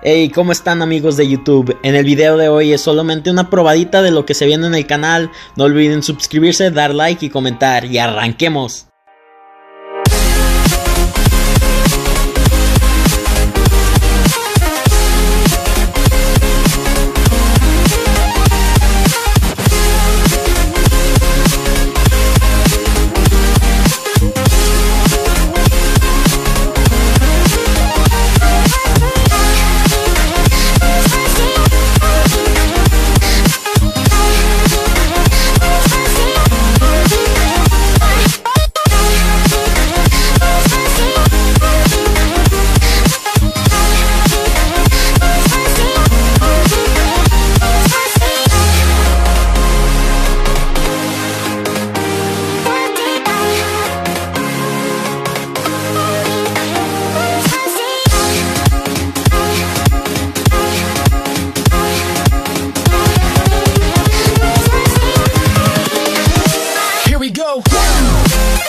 Hey, ¿cómo están amigos de YouTube? En el video de hoy es solamente una probadita de lo que se viene en el canal. No olviden suscribirse, dar like y comentar. Y arranquemos. Yeah.